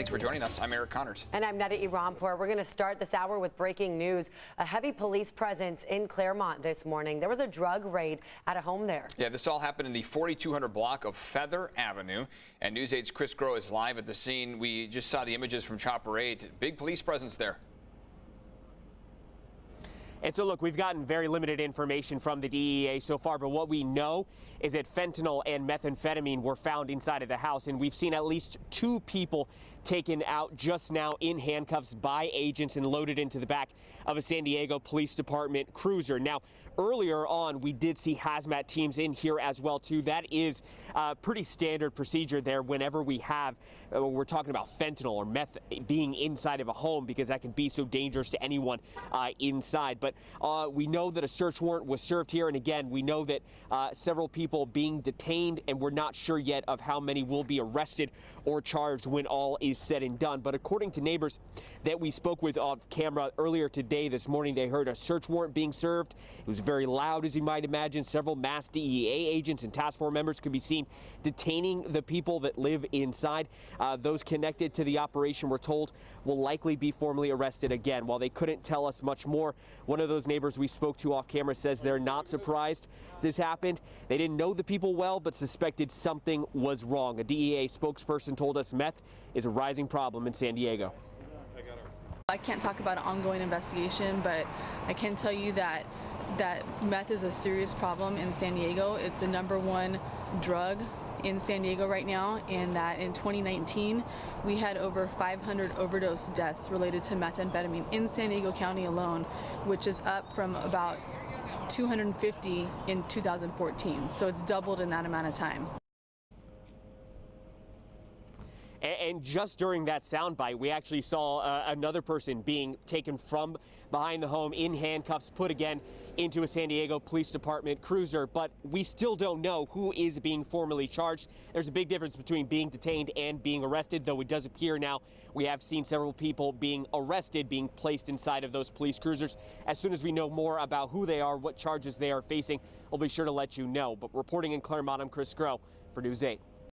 Thanks for joining us. I'm Eric Kahnert. And I'm Neda Iranpour. We're going to start this hour with breaking news. A heavy police presence in Clairemont this morning. There was a drug raid at a home there. Yeah, this all happened in the 4200 block of Feather Avenue. And News 8's Chris Groh is live at the scene. We just saw the images from Chopper 8. Big police presence there. And so, look, we've gotten very limited information from the DEA so far, but what we know is that fentanyl and methamphetamine were found inside of the house, and we've seen at least two people taken out just now in handcuffs by agents and loaded into the back of a San Diego Police Department cruiser. Now, earlier on, we did see hazmat teams in here as well too. That is a pretty standard procedure there whenever we have, uh, we're talking about fentanyl or meth being inside of a home because that can be so dangerous to anyone uh, inside. But uh, we know that a search warrant was served here. And again, we know that uh, several people being detained and we're not sure yet of how many will be arrested or charged when all is said and done. But according to neighbors that we spoke with off camera earlier today, this morning, they heard a search warrant being served. It was very loud, as you might imagine. Several mass DEA agents and task force members could be seen detaining the people that live inside. Uh, those connected to the operation, we're told, will likely be formally arrested again. While they couldn't tell us much more, one of those neighbors we spoke to off camera says they're not surprised this happened. They didn't know the people well, but suspected something was wrong. A DEA spokesperson told us meth is a rising problem in San Diego. I can't talk about an ongoing investigation, but I can tell you that that meth is a serious problem in San Diego. It's the number one drug in San Diego right now, and that in 2019 we had over 500 overdose deaths related to methamphetamine in San Diego County alone, which is up from about 250 in 2014. So it's doubled in that amount of time. And just during that soundbite, we actually saw uh, another person being taken from behind the home in handcuffs, put again into a San Diego Police Department cruiser. But we still don't know who is being formally charged. There's a big difference between being detained and being arrested, though it does appear now we have seen several people being arrested, being placed inside of those police cruisers. As soon as we know more about who they are, what charges they are facing, we'll be sure to let you know. But reporting in Clairemont, I'm Chris Groh for News 8.